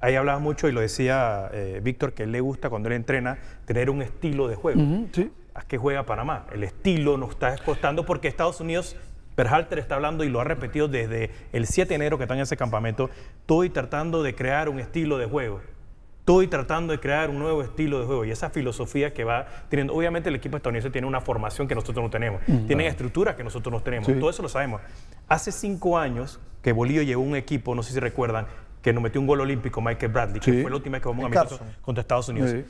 ahí hablaba mucho y lo decía eh, Víctor, que él le gusta cuando él entrena tener un estilo de juego. sí. ¿A qué juega Panamá? El estilo nos está costando porque Estados Unidos, Perhalter está hablando y lo ha repetido desde el 7 de enero que está en ese campamento, estoy tratando de crear un estilo de juego. Estoy tratando de crear un nuevo estilo de juego y esa filosofía que va teniendo, obviamente el equipo estadounidense tiene una formación que nosotros no tenemos, tienen estructuras que nosotros no tenemos, Sí. todo eso lo sabemos. Hace cinco años que Bolillo llevó un equipo, no sé si recuerdan, que nos metió un gol olímpico Michael Bradley, que fue la última vez que un En amistoso contra Estados Unidos. Sí.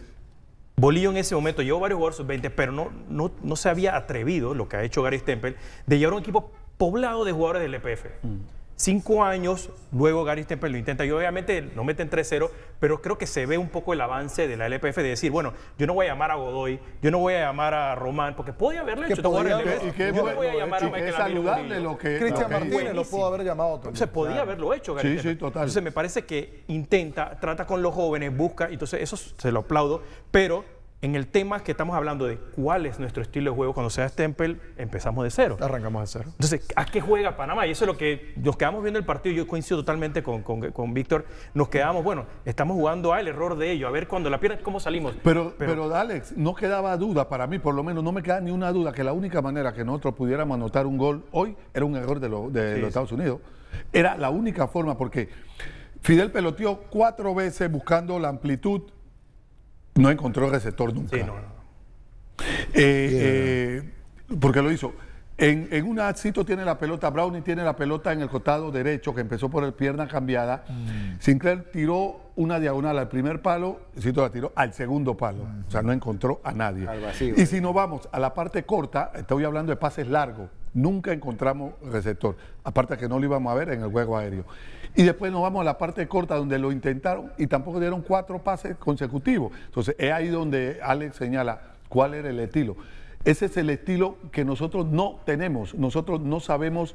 Bolillo en ese momento llevó varios jugadores sub-20, pero no, no, no se había atrevido, lo que ha hecho Gary Stempel, de llevar un equipo poblado de jugadores del EPF. Cinco años, luego Gary Stempel lo intenta y obviamente no meten 3-0, pero creo que se ve un poco el avance de la LPF de decir, bueno, yo no voy a llamar a Godoy, yo no voy a llamar a Román, porque podía haberle hecho podía haber- Y que Yo no voy a llamar a Michael saludable lo que... Cristian Martínez lo pudo haber llamado también. Se podía haberlo hecho, Gary Sí, sí, total. Entonces me parece que intenta, trata con los jóvenes, busca, entonces eso se lo aplaudo, pero en el tema que estamos hablando de cuál es nuestro estilo de juego, cuando sea Stempel, empezamos de cero. Arrancamos de cero. Entonces, ¿a qué juega Panamá? Y eso es lo que nos quedamos viendo el partido. Yo coincido totalmente con, con, con Víctor. Nos quedamos, bueno, estamos jugando al error de ellos, a ver cuando la pierden, cómo salimos. Pero, pero, Alex, no quedaba duda para mí, por lo menos no me queda ni una duda que la única manera que nosotros pudiéramos anotar un gol hoy era un error de, lo- de Sí, los. Estados Unidos. Era la única forma porque Fidel peloteó cuatro veces buscando la amplitud, no encontró el receptor nunca. Sí, no. Eh, eh, porque lo hizo. En, en un tiene la pelota, Brownie tiene la pelota en el costado derecho, que empezó por el pierna cambiada. Sinclair tiró una diagonal al primer palo, Cito la tiró al segundo palo. O sea, no encontró a nadie. Al vacío. y si nos vamos a la parte corta, estoy hablando de pases largos. Nunca encontramos receptor. Aparte que no lo íbamos a ver en el juego aéreo. Y después nos vamos a la parte corta donde lo intentaron y tampoco dieron cuatro pases consecutivos. Entonces es ahí donde Alex señala cuál era el estilo. Ese es el estilo que nosotros no tenemos. Nosotros no sabemos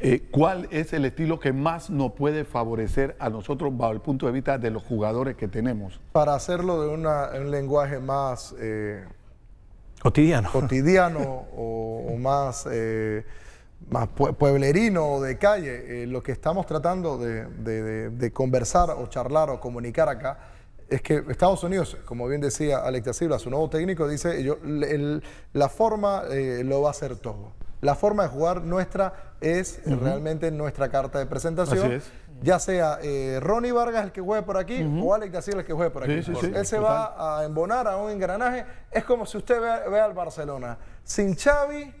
eh, cuál es el estilo que más nos puede favorecer a nosotros bajo el punto de vista de los jugadores que tenemos. Para hacerlo de un lenguaje más eh, Cotidiano. cotidiano o, más, eh, más pue- pueblerino o de calle, eh, lo que estamos tratando de, de- conversar o charlar o comunicar acá es que Estados Unidos, como bien decía Alex da Silva, su nuevo técnico, dice, yo, el- la forma eh, lo va a hacer todo. La forma de jugar nuestra es realmente nuestra carta de presentación. Así es. Ya sea eh, Ronnie Vargas el que juegue por aquí o Alex Silva el que juegue por aquí. Sí, sí, sí, Él se total. va a embonar a un engranaje. Es como si usted ve, ve al Barcelona sin Xavi,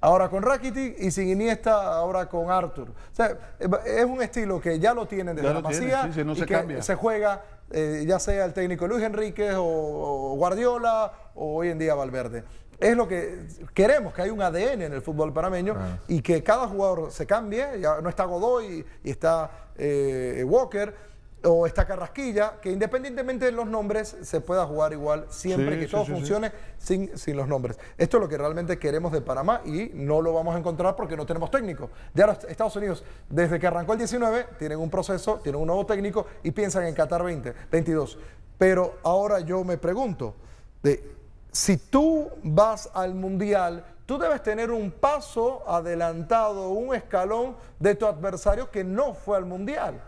ahora con Rakitic y sin Iniesta, ahora con Arthur. O sea, es un estilo que ya lo tienen desde Ya la Masía sí, sí, no y se que cambia. se juega eh, ya sea el técnico Luis Enríquez o, o Guardiola o hoy en día Valverde. Es lo que queremos, que hay un ADN en el fútbol panameño y que cada jugador se cambie. Ya no está Godoy y está eh, Walker o está Carrasquilla, que independientemente de los nombres se pueda jugar igual siempre Sí, que sí, todo sí, funcione sin, sin los nombres. Esto es lo que realmente queremos de Panamá y no lo vamos a encontrar porque no tenemos técnico. Ya los Estados Unidos, desde que arrancó el 19, tienen un proceso, tienen un nuevo técnico y piensan en Qatar 20, 22. Pero ahora yo me pregunto, de, si tú vas al Mundial, tú debes tener un paso adelantado, un escalón de tu adversario que no fue al Mundial.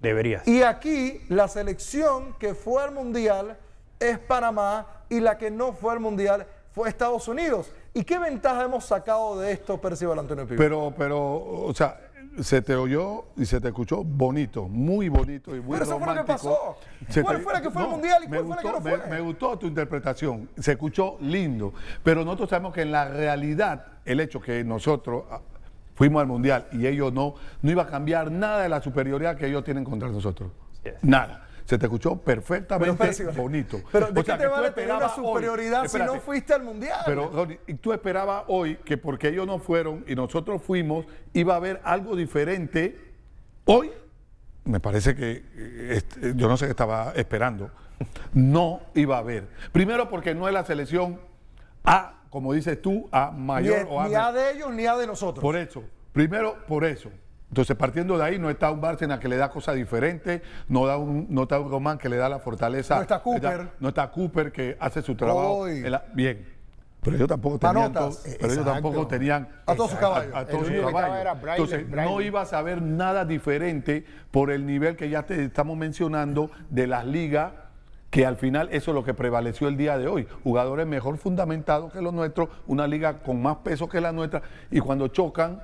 Deberías. Y aquí la selección que fue al Mundial es Panamá y la que no fue al Mundial fue Estados Unidos. ¿Y qué ventaja hemos sacado de esto, Percival Antonio Pivo? Pero, pero, o sea, se te oyó y se te escuchó bonito, muy bonito y muy Pero eso fue lo que pasó. Se ¿Cuál fue la que fue al Mundial y me cuál fue la que gustó- no fue? Me, me gustó tu interpretación, se escuchó lindo, pero nosotros sabemos que en la realidad el hecho que nosotros ah, fuimos al Mundial y ellos no, no iba a cambiar nada de la superioridad que ellos tienen contra nosotros. Nada. Se te escuchó perfectamente bonito. Pero ¿de O sea, qué te que tú vale tener una hoy- superioridad si no fuiste al Mundial? Pero, Ronnie, y tú esperabas hoy que porque ellos no fueron y nosotros fuimos, iba a haber algo diferente. Hoy, me parece que eh, este, yo no sé qué estaba esperando. No iba a haber. Primero porque no es la selección A, como dices tú, A ni, mayor o A ni. A de ellos ni A de nosotros. Por eso. Primero, por eso. Entonces, partiendo de ahí, no está un Bárcena que le da cosas diferentes, no, da un, no está un Román que le da la fortaleza. No está Cooper. No está Cooper que hace su trabajo. La- bien. Pero ellos tampoco tenían, to- pero ellos tampoco tenían A todos sus caballos. a, a todos sus caballos. Braille, Entonces, Braille. no ibas a ver nada diferente por el nivel que ya te estamos mencionando de las ligas, que al final eso es lo que prevaleció el día de hoy. Jugadores mejor fundamentados que los nuestros, una liga con más peso que la nuestra, y cuando chocan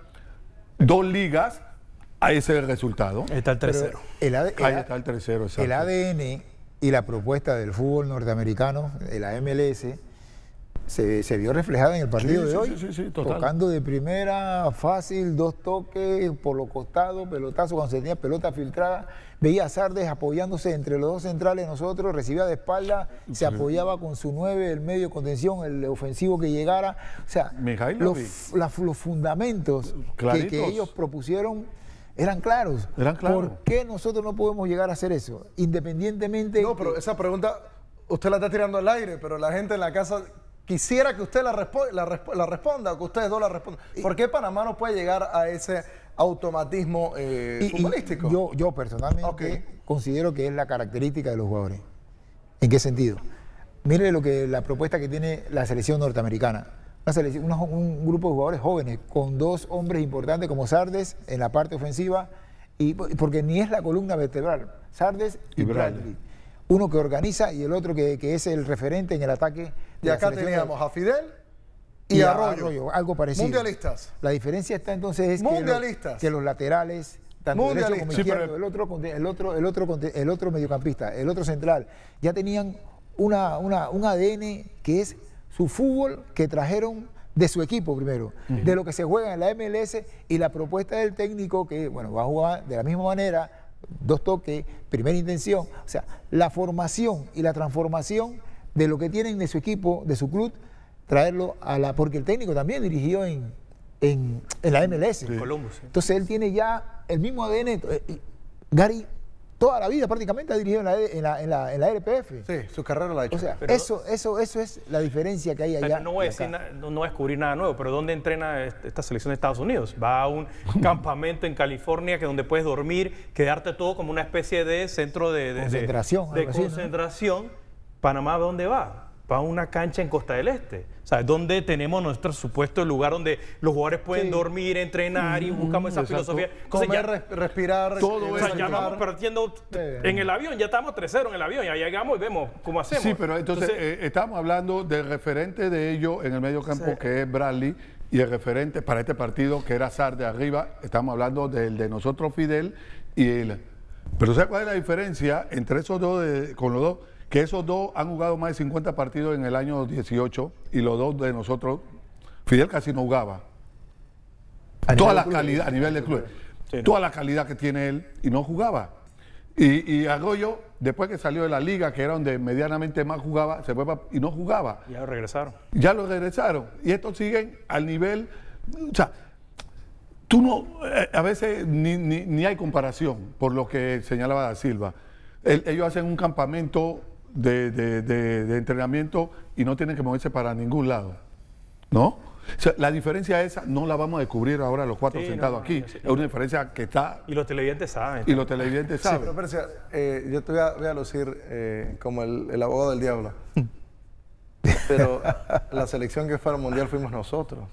dos ligas, a ese es el resultado. Ahí está el tercero. el, AD Ahí el- está el tercero, exacto. el ADN y la propuesta del fútbol norteamericano, de la MLS, se, se vio reflejada en el partido Sí, de sí, hoy. sí, sí, sí, total. Tocando de primera, fácil, dos toques por los costados, pelotazo cuando se tenía pelota filtrada. Veía a Sardes apoyándose entre los dos centrales, nosotros, recibía de espalda, se apoyaba con su nueve, el medio de contención, el ofensivo que llegara. O sea, los, la- los fundamentos que, que ellos propusieron eran claros. Eran claros. ¿Por qué nosotros no podemos llegar a hacer eso? Independientemente. No, pero esa pregunta usted la está tirando al aire, pero la gente en la casa quisiera que usted la, respo- la, resp- la responda o que ustedes dos la respondan. ¿Por qué Panamá no puede llegar a ese automatismo eh, Y- y futbolístico? yo, yo personalmente considero que es la característica de los jugadores. ¿En qué sentido? Mire lo que la propuesta que tiene la selección norteamericana. Una selección- unos- un grupo de jugadores jóvenes con dos hombres importantes como Sardes en la parte ofensiva y porque ni es la columna vertebral. Sardes y, Y Bradley. Bradley. Uno que organiza y el otro que, que es el referente en el ataque. de y acá teníamos de- a Fidel y, a Arroyo. algo parecido. Mundialistas. La diferencia está entonces es que los- Mundialistas. que los laterales, tanto como. Sí, pero- el otro, el otro, el otro, el otro mediocampista, el otro central, ya tenían una, una- un ADN que es su fútbol que trajeron de su equipo primero, de lo que se juega en la MLS y la propuesta del técnico que bueno va a jugar de la misma manera, dos toques, primera intención, o sea, la formación y la transformación de lo que tienen de su equipo, de su club, traerlo a la, porque el técnico también dirigió en, en, en la MLS. Sí. Entonces él tiene ya el mismo ADN. eh, Gary toda la vida prácticamente ha dirigido en la, en la, en la, en la RPF. Sí, su carrera la ha hecho. O sea, Pero- eso, eso, eso es la diferencia que hay allá. no voy a no, no voy a descubrir nada nuevo, pero ¿dónde entrena est- esta selección de Estados Unidos? Va a un campamento en California que donde puedes dormir, quedarte todo como una especie de centro de, Concentración, de, algo así, ¿no? concentración. Panamá, ¿dónde va? Va a una cancha en Costa del Este. O sea, es donde tenemos nuestro supuesto lugar donde los jugadores pueden Sí. dormir, entrenar y buscamos esa exacto. filosofía. Entonces, Comer, ya- res- respirar. Todo eh, o sea, eso ya vamos partiendo en el avión, ya estamos 3-0 en el avión, ya llegamos y vemos cómo hacemos. Sí, pero entonces, eh, estamos hablando del referente de ellos en el medio campo, que es Bradley, y el referente para este partido, que era Sar de arriba. Estamos hablando del de nosotros, Fidel, y él. Pero ¿sabes cuál es la diferencia entre esos dos, de- con los dos? Que esos dos han jugado más de 50 partidos en el año 18 y los dos de nosotros, Fidel casi no jugaba. A toda la calidad, a nivel de club, Sí. toda la calidad que tiene él y no jugaba. Y, y Arroyo, después que salió de la liga, que era donde medianamente más jugaba, se fue y no jugaba. ya regresaron. Ya lo regresaron. Y estos siguen al nivel. O sea, tú no. eh, a veces ni, ni- ni hay comparación, por lo que señalaba Da Silva. El- ellos hacen un campamento de, de- de- de entrenamiento y no tienen que moverse para ningún lado. ¿No? O sea, la diferencia esa no la vamos a descubrir ahora los cuatro Sí, sentados no, aquí. sí. Es una diferencia que está. Y los televidentes saben. Y los televidentes Sí, saben. pero Persia, eh, yo te voy a, voy a lucir eh, como el, el abogado del diablo. Pero la selección que fue al mundial fuimos nosotros.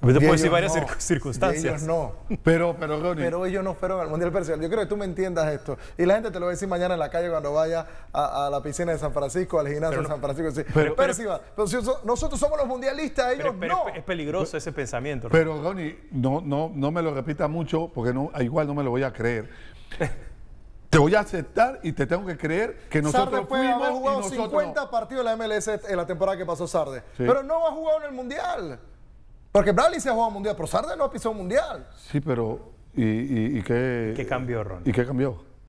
Te puedo decir varias no. circu- Y circunstancias. ellos no. Pero, pero, Ronnie, Pero ellos no fueron al Mundial Persia. Yo creo que tú me entiendas esto. Y la gente te lo va a decir mañana en la calle cuando vaya a, a la piscina de San Francisco, al gimnasio de San Francisco. Pero- pero si so- nosotros somos los mundialistas, ellos Pero, pero no. es, es peligroso ese pensamiento. Pero, Ronnie, no, no, no me lo repita mucho porque no, igual no me lo voy a creer. Te voy a aceptar y te tengo que creer que nosotros Sarde puede fuimos haber y jugado nosotros 50 no. partidos en la MLS en la temporada que pasó Sarde. Sí. Pero no ha jugado en el Mundial. Porque Bradley se ha jugado Mundial, pero Sarde no ha pisado un Mundial. Sí, pero ¿y, y, y qué? ¿Qué cambió, Ronnie? ¿Y qué cambió?